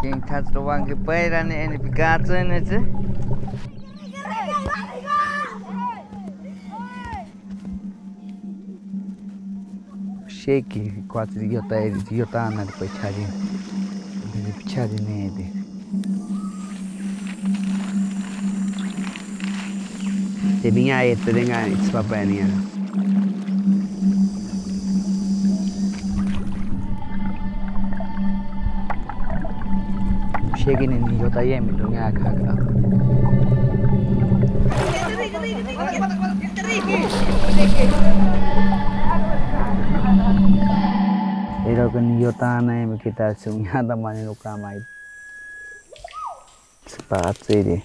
King touch the one ke pai ra ne ni pika chen ne che. Shake quatro de yota de yota na de pai chari. De pichari ne de. Te vinha e शेकिन नहीं होता ये मिलूंगे आखा का এরকম নিয়তা নাই আমি খেতে আসছি উহা তো মানে লোকরা মাই পাচ্ছি রে